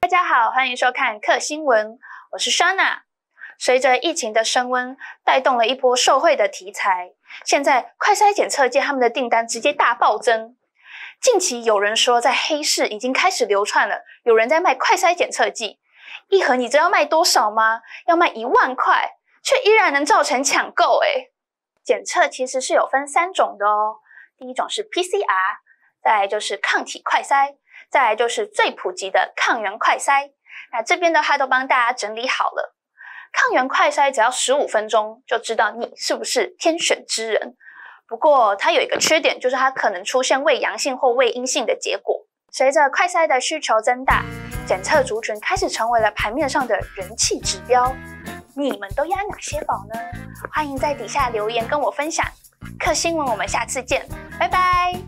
大家好，欢迎收看客新闻，我是 Shana。随着疫情的升温，带动了一波受惠的题材，现在快筛检测界他们的订单直接大暴增。近期有人说，在黑市已经开始流窜了，有人在卖快筛检测剂，一盒你知道卖多少吗？要卖一万块，却依然能造成抢购。诶检测其实是有分三种的哦，第一种是 PCR，再来就是抗体快筛，再来就是最普及的抗原快筛。那这边的话都帮大家整理好了，抗原快筛只要十五分钟就知道你是不是天选之人。不过它有一个缺点，就是它可能出现未阳性或未阴性的结果。随着快筛的需求增大，检测族群开始成为了盘面上的人气指标。你们都押哪些宝呢？欢迎在底下留言跟我分享。客新闻，我们下次见，拜拜。